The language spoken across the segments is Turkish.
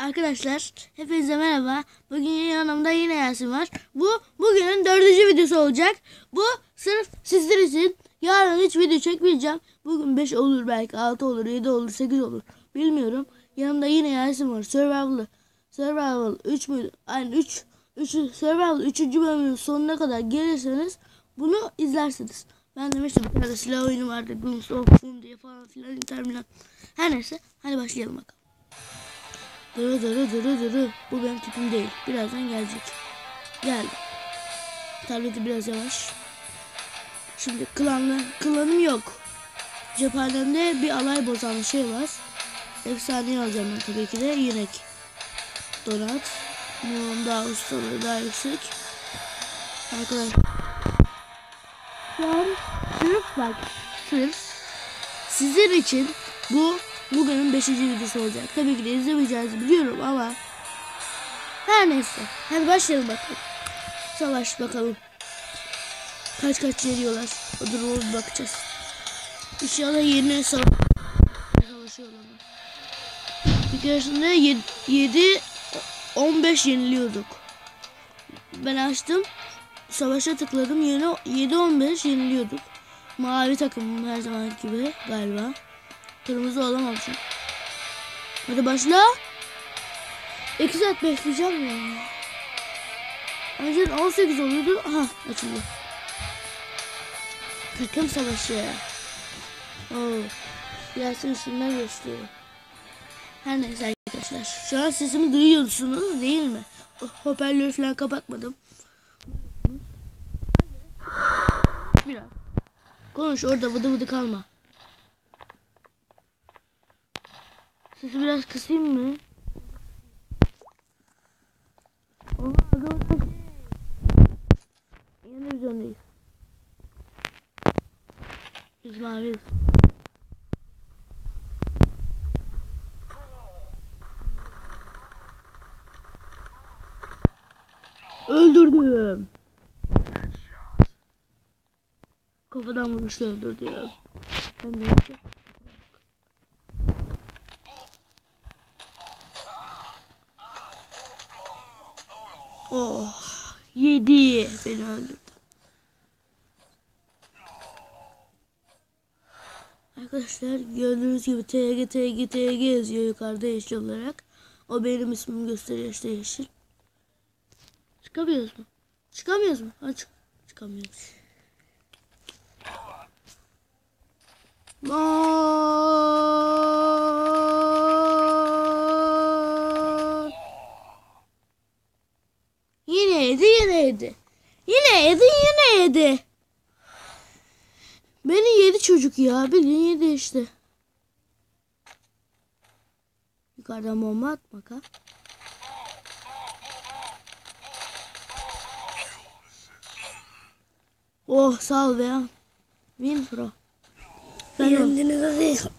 Arkadaşlar hepinize merhaba. Bugün yanımda yine Yasin var. Bu bugünün dördüncü videosu olacak. Bu sırf sizler için. Yarın hiç video çekmeyeceğim. Bugün 5 olur belki 6 olur 7 olur 8 olur. Bilmiyorum. Yanımda yine Yasin var. Survival. Survival 3 mü? Yani 3 3 Survival 3. bölümün sonuna kadar gelirseniz bunu izlersiniz. Ben demiştim bir tane silah oyunu vardı. Of Doom diye falan filan Inter Milan. Her neyse hadi başlayalım bakalım. Dırı dırı dırı dırı. Bu benim tipim değil. Birazdan gelecek. Geldi. Tableti biraz yavaş. Şimdi klanlı, klanım yok. Cephanemde bir alay bozan şey var. Efsaneyi alacağım ben tabii ki de. Yürek. Donat. Bunun daha ustalığı daha yüksek. Arkadaşlar. Şu an sırf bak. Sırf sizin için bu bugünün 5. videosu olacak. Tabii ki de izlemeyeceğinizi biliyorum ama her neyse. Hadi başlayalım bakalım. Savaş bakalım. Kaç kaç yeniyorlar. O duruma bakacağız. İnşallah yeni savaş savaşıyorlar. Bir keresinde 7 15 yeniliyorduk. Ben açtım. Savaşa tıkladım. Yeni 7 15 yeniliyorduk. Mavi takım her zaman gibi galiba. Kırmızı olamamışım. Hadi başla. 2 saat bekleyeceğim ya. Önceden 18 oluyordu. Aha açıldı. Takım savaşı. Oo. Yasin üstünden geçti. Her neyse arkadaşlar. Şu an sesimi duyuyorsunuz değil mi? Hoparlörü falan kapatmadım. Biraz. Konuş orada vıdı vıdı kalma. Sesi biraz kısayım mı? Oha arkadaşlar. Yeni vizyondayız. Biz maviyiz. Öldürdüm. Kafadan vurmuştu öldürdü ya. Ben de yapacağım. Oh. Yedi. Beni öldürdü. Arkadaşlar gördüğünüz gibi TG TG TG yazıyor yukarıda yeşil olarak. O benim ismimi gösteriyor işte yeşil. Çıkamıyoruz mu? Çıkamıyoruz mu? Ha, çık çıkamıyoruz. Aa! Yine yedi yine yedi. Yine yedi yine yedi. Beni yedi çocuk ya. Bildiğin yedi işte. Yukarıdan bomba atmak ha. Oh sağ ol be. Win pro. Ben Yendiniz hadi.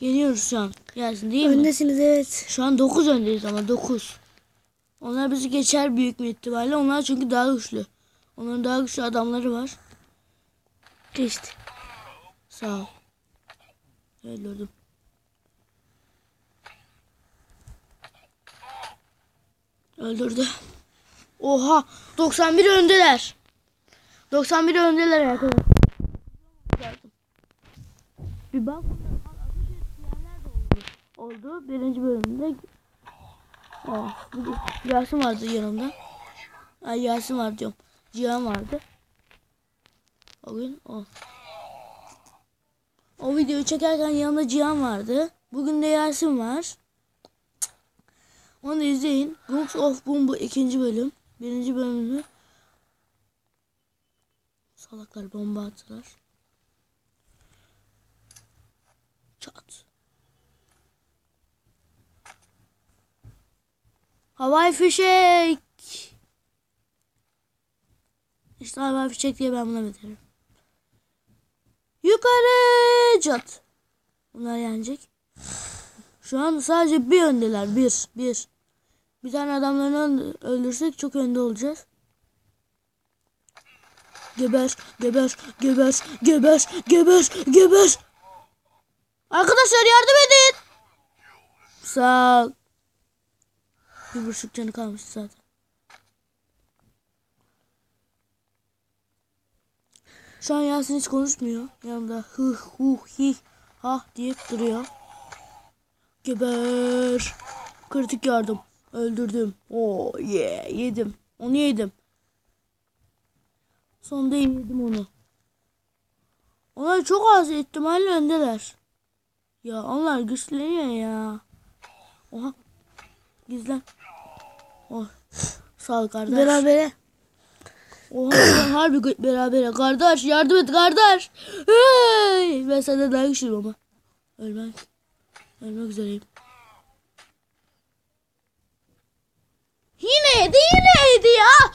yeniyoruz şu an. Gelsin değil mi? Öndesiniz evet. Şu an 9 öndeyiz ama 9. Onlar bizi geçer büyük bir ihtimalle. Onlar çünkü daha güçlü. Onların daha güçlü adamları var. Geçti. Sağ ol. Öldürdüm. Öldürdü. Oha! 91 öndeler. 91 öndeler arkadaşlar. Bir bak. Oldu. Birinci bölümde Oh, bu Yasin vardı yanımda. Ay Yasin var diyorum. Cihan vardı. O gün o. O videoyu çekerken yanımda Cihan vardı. Bugün de Yasin var. Onu da izleyin. Books of Boom bu ikinci bölüm. Birinci bölümünü salaklar bomba attılar. Çat. Havai fişek. İşte havai fişek diye ben buna biterim. Yukarı cat. Bunlar yenecek. Şu an sadece bir öndeler. Bir. Bir. Bir tane adamlarını öldürsek çok önde olacağız. Geber, geber, geber, geber, geber, geber. Arkadaşlar yardım edin. Sağ ol. Bir buçuk canı kalmış zaten. Şu an Yasin hiç konuşmuyor. Yanında hı hu hi ha diye duruyor. Geber. Kritik yardım. Öldürdüm. Oo yeah yedim. Onu yedim. Sonunda yedim onu. Onlar çok az ihtimalle öndeler. Ya onlar güçleniyor ya. Oha. Gizlen. Oh. Sağ ol kardeş. Berabere. Oha harbi berabere. Kardeş yardım et kardeş. Hey! Ben senden daha güçlüyüm ama. Ölmek. Ölmek üzereyim. Yine yedi yine yedi ya.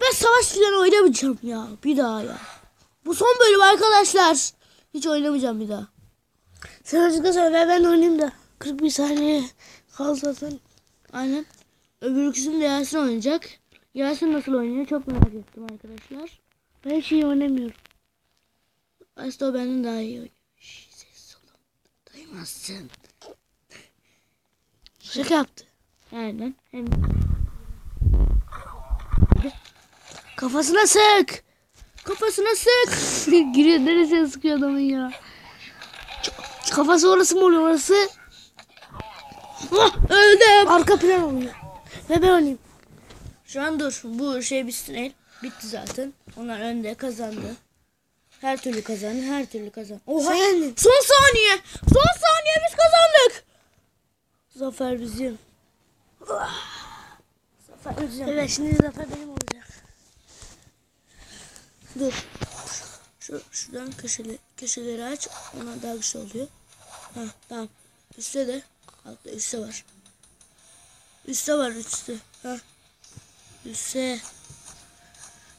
Ben savaş filan oynamayacağım ya. Bir daha ya. Bu son bölüm arkadaşlar. Hiç oynamayacağım bir daha. Sen azıcık söyle ben oynayayım da. 41 saniye kaldı zaten. Aynen. Öbür ikisini de Yasin oynayacak. Yasin nasıl oynuyor çok merak ettim arkadaşlar. Ben hiç iyi oynamıyorum. Aslında o benden daha iyi oynuyor. Şş, Ses olun. Duymazsın. Şaka yaptı. Aynen. Hem Kafasına sık. kafasına sık. Giriyor neresine sıkıyor adamın ya. Kafası orası mı oluyor orası? Ah, öldüm. Arka plan oluyor. Ve ben oynayayım. Şu an dur. Bu şey bitsin el. Bitti zaten. Onlar önde kazandı. Her türlü kazandı. Her türlü kazandı. Oha. Sen. Son saniye. Son saniye biz kazandık. Zafer bizim. Zafer bizim. Evet şimdi zafer benim olacak. Dur. Şu, şuradan köşeli, köşeleri aç. Onlar daha güçlü oluyor. Ha tamam. Üstte de. Altta üstte var. Üstte var üstte. Ha. Üstte.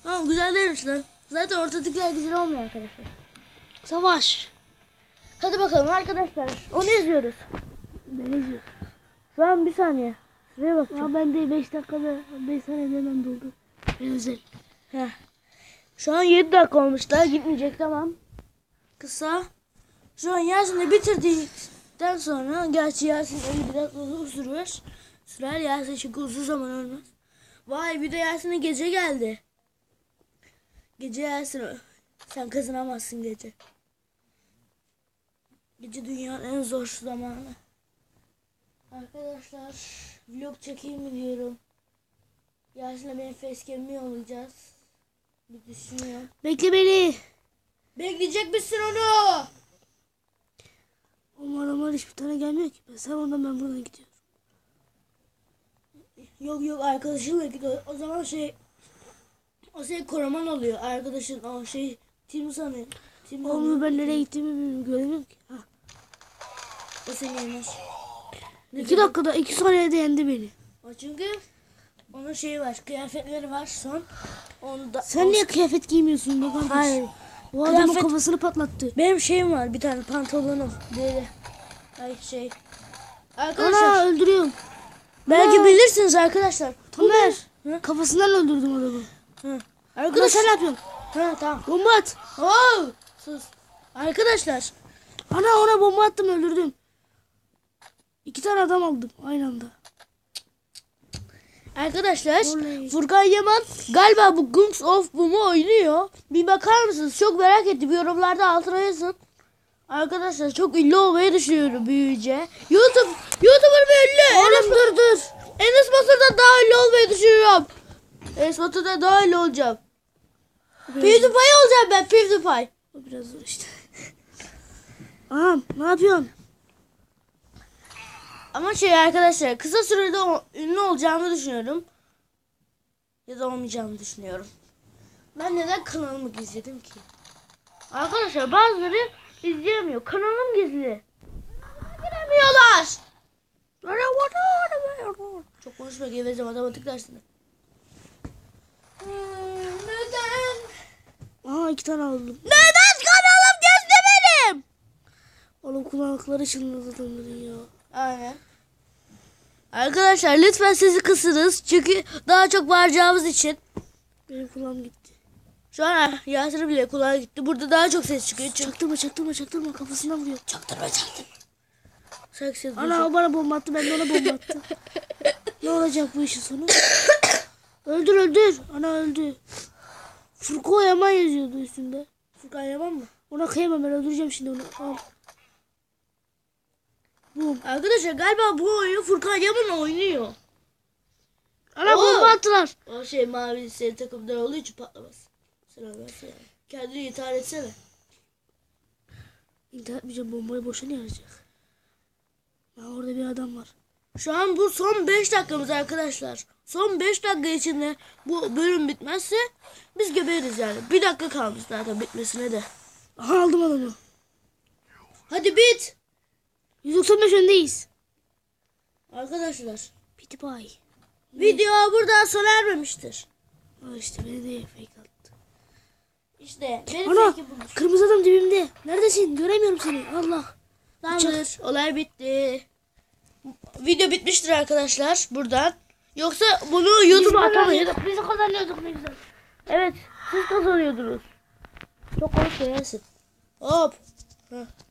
Tamam güzel değilmiş lan. Zaten ortadakiler güzel olmuyor arkadaşlar. Savaş. Hadi bakalım arkadaşlar. Onu izliyoruz. Ben izliyorum. Şu an bir saniye. Şuraya bakacağım. Ya ben de 5 dakikada 5 saniyede hemen doldu. Ben özel. Heh. Şu an 7 dakika olmuş daha gitmeyecek tamam. Kısa. Şu an Yasin'i bitirdikten sonra gerçi Yasin ölü biraz uzun sürer. Sürer Yasin çünkü uzun zaman ölmez. Vay bir de Yasin'e gece geldi. Gece Yasin sen kazanamazsın gece. Gece dünyanın en zor zamanı. Arkadaşlar vlog çekeyim mi diyorum. Yasin'le benim facecam'imi yollayacağız. Bir düşünüyorum. Bekle beni. Bekleyecek misin onu? Oğlum adamlar hiçbir tane gelmiyor ki. Ben sen oradan ben buradan gidiyorum. Yok yok arkadaşınla gidiyor. O zaman şey o şey koruman oluyor. Arkadaşın o şey tim sanıyor. Tim Oğlum ben nereye gittiğimi bilmiyorum. Göremiyorum ki. Ha. O seni yemez. 2 dakikada 2 saniyede yendi beni. O çünkü onun şeyi var. Kıyafetleri var son. Onda Sen o- niye kıyafet giymiyorsun kardeş? Hayır. Bu adamın Kıyafet- kafasını patlattı. Benim şeyim var. Bir tane pantolonum. Böyle. Ay şey. Arkadaşlar. Ana öldürüyorum. belki Ana. bilirsiniz arkadaşlar. Tamer. Hı? Kafasından öldürdüm adamı. Hı. Arkadaş Arkadaşlar. sen ne yapıyorsun? Ha tamam. Bomba at. Oh! Sus. Arkadaşlar. Ana ona bomba attım öldürdüm. İki tane adam aldım aynı anda. Arkadaşlar. Furkan Yaman galiba bu Gunks of Boom'u oynuyor. Bir bakar mısınız? Çok merak ettim. Yorumlarda altına yazın. Arkadaşlar çok ünlü olmayı düşünüyorum büyüyünce. YouTube, YouTuber bir ünlü. Oğlum dur dur. Enes Batur'dan daha ünlü olmayı düşünüyorum. Enes Batur'dan daha ünlü olacağım. PewDiePie olacağım ben PewDiePie. O biraz zor işte. Ağam ne yapıyorsun? Ama şey arkadaşlar kısa sürede o- ünlü olacağımı düşünüyorum. Ya da olmayacağımı düşünüyorum. Ben neden kanalımı gizledim ki? Arkadaşlar bazıları izleyemiyor. Kanalım gizli. Giremiyorlar. Çok konuşma geveze matematik dersinde. Hmm, neden? Aa iki tane aldım. Neden kanalım gizli benim? Oğlum kulakları çınladı ya. Aynen. Arkadaşlar lütfen sesi kısınız. Çünkü daha çok bağıracağımız için. Benim kulağım gitti. Şu an Yasin'in bile kulağa gitti. Burada daha çok ses çıkıyor. Çünkü Çaktırma çaktırma çaktırma kafasından vuruyor. çaktırma çaktırma. Sanki ses Ana o bana bomba attı ben de ona bomba attım. Ne olacak bu işin sonu? öldür öldür. Ana öldü. Furko Yaman yazıyordu üstünde. Furkan Yaman mı? Ona kıyamam ben öldüreceğim şimdi onu. Al. Bum. Arkadaşlar galiba bu oyunu Furkan Yaman oynuyor. Ana bomba attılar. O şey mavi senin takımdan olduğu için patlamaz. Sıra versene. Kendini intihar etsene. İntihar etmeyeceğim bombayı boşuna yarayacak. Ya orada bir adam var. Şu an bu son 5 dakikamız arkadaşlar. Son 5 dakika içinde bu bölüm bitmezse biz geberiz yani. Bir dakika kalmış zaten bitmesine de. Aha aldım adamı. Hadi bit. 195 öndeyiz. Arkadaşlar Piti pay. video burada sona ermemiştir. Aa işte beni de fake attı. İşte benim Ana fikrim budur. kırmızı adam dibimde. Neredesin? Göremiyorum seni. Allah. Tamamdır. Olay bitti. Video bitmiştir arkadaşlar buradan. Yoksa bunu YouTube'a atamayız. Biz kazanıyorduk ne güzel. Evet siz kazanıyordunuz. Çok konuşma yersin. Hop. Heh.